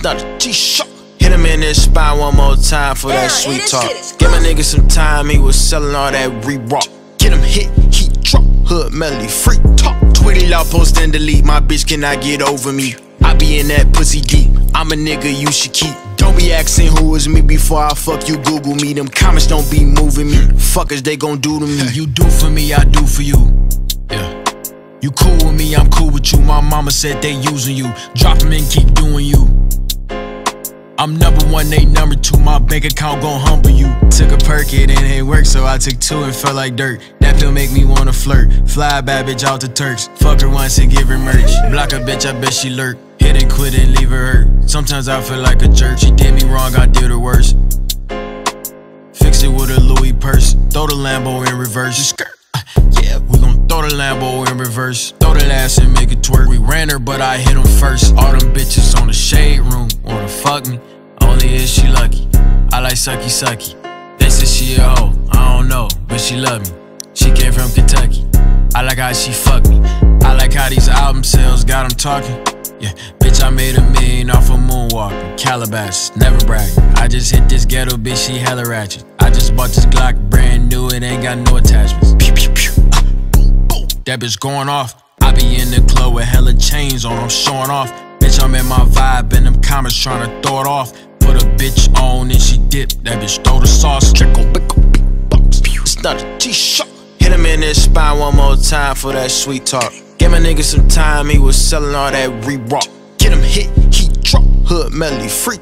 Another G-Shock. Hit him in his spine one more time for that sweet talk. Give my crazy. nigga some time, he was selling all that re-rock. Get him hit, he drop, hood melody, free talk. Tweet it out, post and delete, my bitch cannot get over me. I be in that pussy deep, I'm a nigga you should keep. Don't be asking who is me before I fuck you, Google me. Them comments don't be moving me. Fuckers, they gon' do to me. You do for me, I do for you. Yeah. You cool with me, I'm cool with you. My mama said they using you. Drop them and keep doing you. I'm number one, they number two. My bank account gon' humble you. Took a perk, it ain't ain't work, so I took two and felt like dirt. That pill make me wanna flirt. Fly bad bitch out to Turks. Fuck her once and give her merch. Block a bitch, I bet she lurk. Hit and quit and leave her hurt. Sometimes I feel like a jerk. She did me wrong, I did her worse. Fix it with a Louis purse. Throw the Lambo in reverse. Skirt. Uh, Yeah, we gon' throw the Lambo in reverse. Throw that ass and make it twerk. We ran her, but I hit him first. All them bitches on the shade room wanna fuck me. If she lucky. I like sucky sucky. They say she a hoe. I don't know, but she love me. She came from Kentucky. I like how she fuck me. I like how these album sales got them talking. Yeah, bitch, I made a million off of moonwalking. Calabash, never brag. I just hit this ghetto bitch, she hella ratchet. I just bought this Glock brand new, it ain't got no attachments. Pew, pew, pew. That bitch going off. I be in the club with hella chains on, I'm showing off. Bitch, I'm in my vibe, and them comments trying to throw it off. Put a bitch on and she dip. That bitch throw the sauce. Trickle, bickle, beat, box. It's not a G-Shock. Hit him in his spine one more time for that sweet talk. Give my nigga some time, he was selling all that re-rock. Get him hit, he drop, hood melody, free